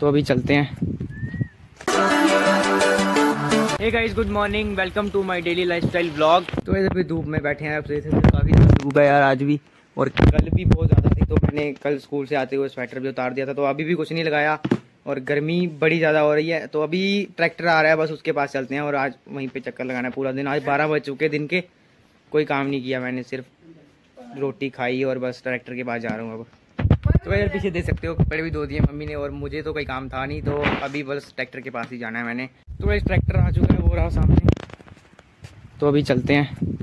तो अभी चलते हैं। Hey guys good morning welcome to my daily lifestyle vlog तो ऐसे भी धूप में बैठे हैं आप से काफ़ी ज़्यादा धूप है यार आज भी। और कल भी बहुत ज़्यादा थी तो मैंने कल स्कूल से आते हुए स्वेटर भी उतार दिया था तो अभी भी कुछ नहीं लगाया। और गर्मी बड़ी ज़्यादा हो रही है तो अभी ट्रैक्टर आ रहा है बस उसके पास चलते हैं। और आज वहीं पे चक्कर लगाना है पूरा दिन। आज बारह बज चुके दिन के कोई काम नहीं किया मैंने सिर्फ़ रोटी खाई और बस ट्रैक्टर के पास जा रहा हूँ अब। तो यार पीछे देख सकते हो, कपड़े भी धो दिए मम्मी ने और मुझे तो कोई काम था नहीं तो अभी बस ट्रैक्टर के पास ही जाना है मैंने। तो वैसे ट्रैक्टर आ चुका है, वो रहा सामने। तो अभी चलते हैं।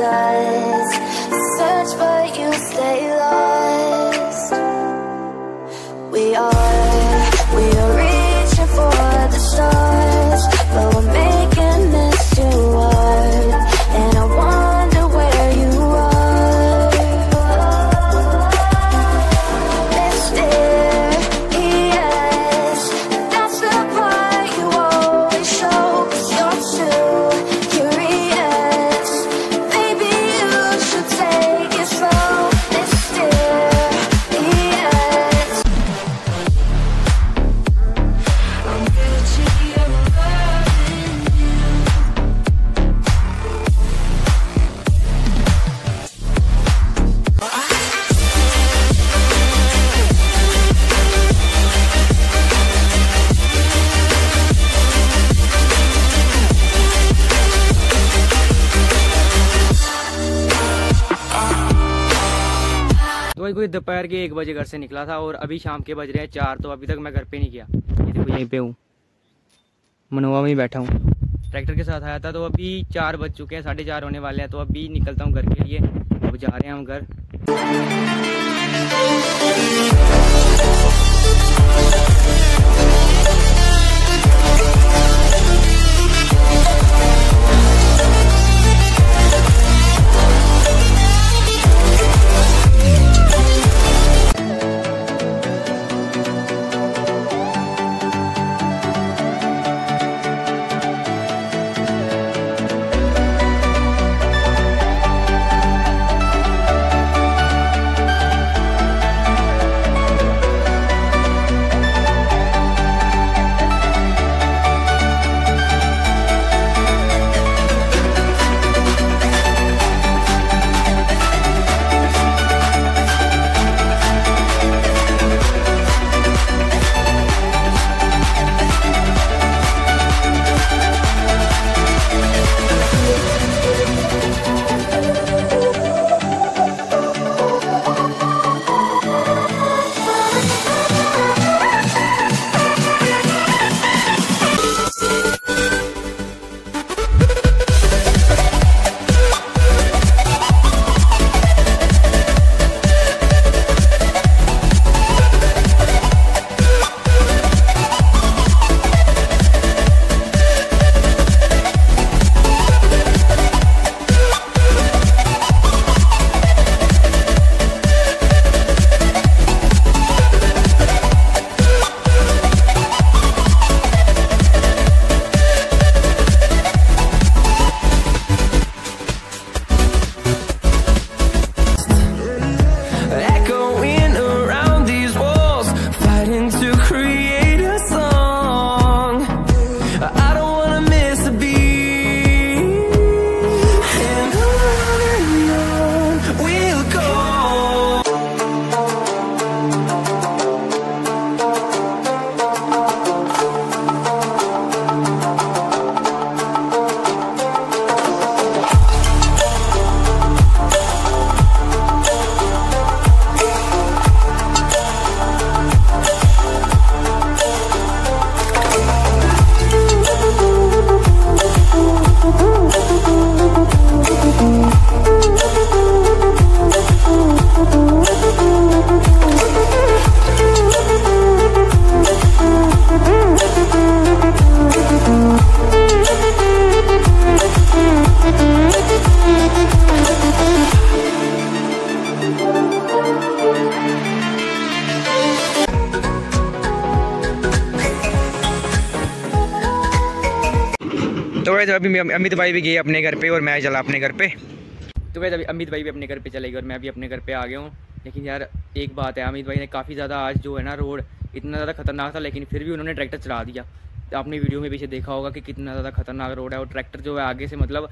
Does भाई कोई दोपहर के एक बजे घर से निकला था और अभी शाम के बज रहे हैं चार तो अभी तक मैं घर पे नहीं गया। ये देखो, यहीं पे हूँ। मनोवा में ही बैठा हूँ। ट्रैक्टर के साथ आया था तो अभी चार बज चुके हैं, साढ़े चार होने वाले हैं तो अभी निकलता हूँ घर के लिए। अब जा रहे हैं हम घर। वैसे अभी अमित भाई भी गए अपने घर पे और मैं चला अपने घर पे। तो वैसे अभी अमित भाई भी अपने घर पे चले गए और मैं भी अपने घर पे आ गया हूँ। लेकिन यार, एक बात है, अमित भाई ने काफ़ी ज़्यादा आज जो है ना रोड इतना ज़्यादा खतरनाक था, लेकिन फिर भी उन्होंने ट्रैक्टर चला दिया। आपने वीडियो में पीछे देखा होगा कि कितना ज़्यादा खतरनाक रोड है और ट्रैक्टर जो है आगे से मतलब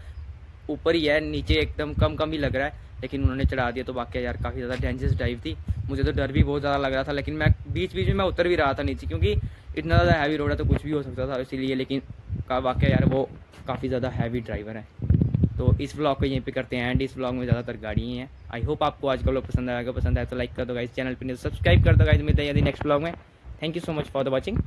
ऊपर ही है, नीचे एकदम कम कम ही लग रहा है, लेकिन उन्होंने चढ़ा दिया। तो वाकई यार, काफ़ी ज़्यादा डेंजरस ड्राइव थी। मुझे तो डर भी बहुत ज़्यादा लग रहा था, लेकिन मैं बीच बीच में मैं उतर भी रहा था नीचे, क्योंकि इतना ज़्यादा हैवी रोड है तो कुछ भी हो सकता था, इसीलिए, लेकिन का वाक़ यार वो काफ़ी ज़्यादा हैवी ड्राइवर है। तो इस ब्लॉग को यहीं पे करते हैं एंड इस ब्लॉग में ज़्यादातर गाड़ी ही आई होप आपको आज का ब्लॉग पसंद आएगा पसंद आए तो लाइक कर दो गाइस चैनल पर नहीं सब्सक्राइब कर दो गाइस मिलते हैं यदि नेक्स्ट ब्लॉग में। Thank you so much for the watching